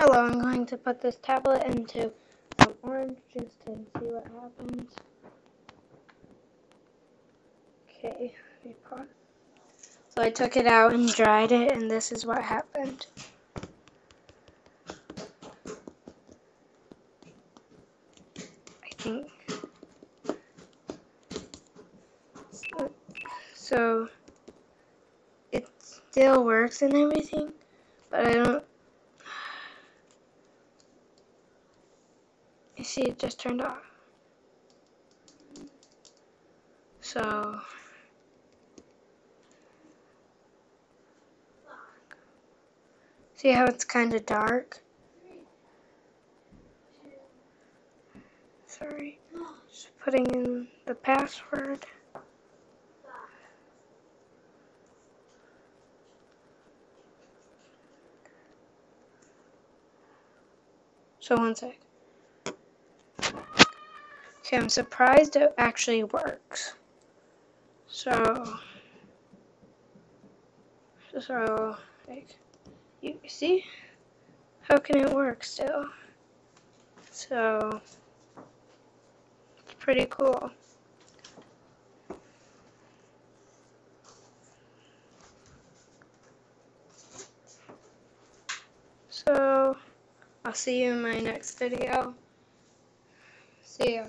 Hello, I'm going to put this tablet into some orange juice to see what happens. Okay. So I took it out and dried it, and this is what happened. I think. So, it still works and everything, but I don't You see, it just turned off. So, see how it's kind of dark? Sorry, just putting in the password. So one sec. Okay, I'm surprised it actually works. So, so, like, you see? How can it work still? So, it's pretty cool. So, I'll see you in my next video. See ya.